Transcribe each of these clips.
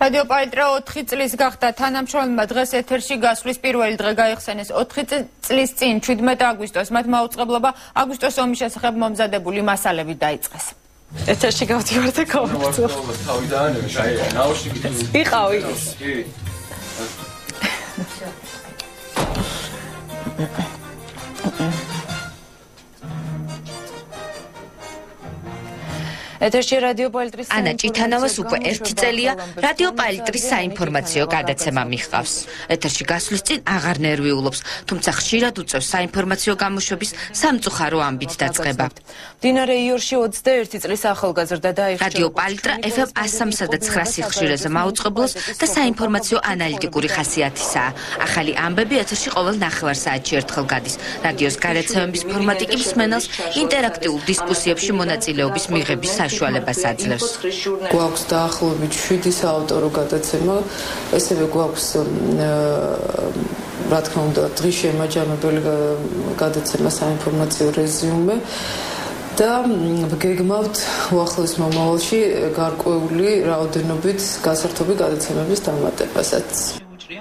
რადიო პალიტრა 4 წლის გახდა. თანამშრომლმა დღეს ეთერში გასვლის პირველი დღე გაიხსენეს. 4 წლის წინ 17 აგვისტოს მათ მაუწყებლობა აგვისტოს ომის შესახებ მომზადებული მასალები დაიწყეს. ეთერში გავდივარ და გავხსოვ თავიდან აი ნაუშნიკით იყავი კი ეთერში რადიო პალიტრის ანა ჭითანავას უკვე ერთი წელია რადიო პალიტრის საინფორმაციო გადაცემა მიჰყავს. ეთერში გასვლის წინ აღარ ნერვიულობს, თუმცა ხშირად უწევს საინფორმაციო გამოშვების სამწუხარო ამბით დაწყება. დინარე იორში 21 წლის ახალგაზრდა დაიხშა. რადიო პალიტრა FM 103 და 9 სიხშირეზე მაუწყებლოს და საინფორმაციო ანალიტიკური ხასიათისაა. ახალი ამბები ეთერში ყოველ ნახევარ საათში ერთხელ გადის. რადიოს გადაცემების ფორმატი კი მსმენელს ინტერაქტიულ დისკუსიებში მონაწილეობის მიღების საშუალებას აძლევს. გვაქვს დაახლოებით 7 საავტორო გადაცემა, ესევე გვაქვს რა თქმა უნდა დღის შემაჯამებელი გადაცემა საინფორმაციო რეზიუმე და გეგმავთ უახლოეს მომავალში გარკვეული რაოდენობით გასართობი გადაცემების დამატებასაც.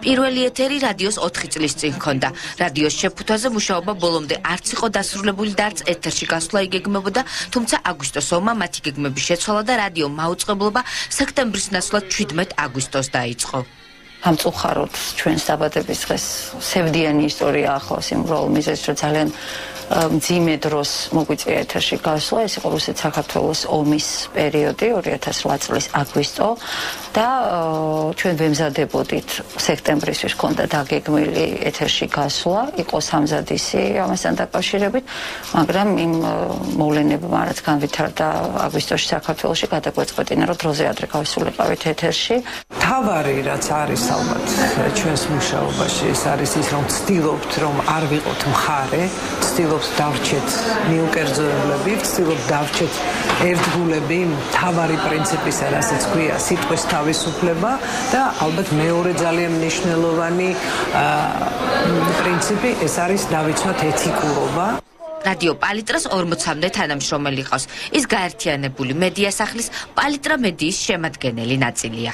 პირველი ეთერი რადიოს 4 წლის წინ ჰქონდა. რადიოს შეფუთვაზე მუშაობა ბოლომდე არც იყო დასრულებული და არც ეთერში გასვლა იგეგმებოდა, თუმცა აგვისტოს ომმა მათი გეგმები შეცვალა და რადიო მაუწყებლობა სექტემბრის ნაცვლად 17 აგვისტოს დაიწყო. ამწუხაროთ ჩვენს დაბადების დღეს სევდიანი ისტორია ახლავს იმ როლმიზეს რომ ძალიან მძიმე დროს მოგვიწია ეთერში გასვლა, ეს იყო რუსეთ საქართველოს ომის პერიოდი 2008 წლის აგვისტო. და ჩვენ ვემზადებოდით სექტემბრისთვის ქონდა დაგეგმილი ეთერში გასვლა, იყო სამზადისი ამასთან დაკავშირებით, მაგრამ იმ მოვლენებმა რაც განვითარდა აგვისტოში საქართველოში გადაგვეწყვეტინა, რომ დროზე ადრე გავისულიყავით ეთერში. თავარი რაც არის ალბათ ჩვენს მუშაობაში, ეს არის ის რომ ვცდილობთ რომ არ ვიყოთ მხარე, ვცდილობთ დავრჩეთ მიუკერძოებლები, ვცდილობთ დავრჩეთ ერთგულები, თავარი პრინციპისა, რასაც ქვია სიტყვის თავისუფლება და ალბათ მეორე ძალიან მნიშვნელოვანი პრინციპი ეს არის დავიცვათ ეთიკურობა. რადიო პალიტრას 40-მდე თანამშრომელი ყავს. ის გაერთიანებული მედია სახლის პალიტრა მედიის შემადგენელი ნაწილია.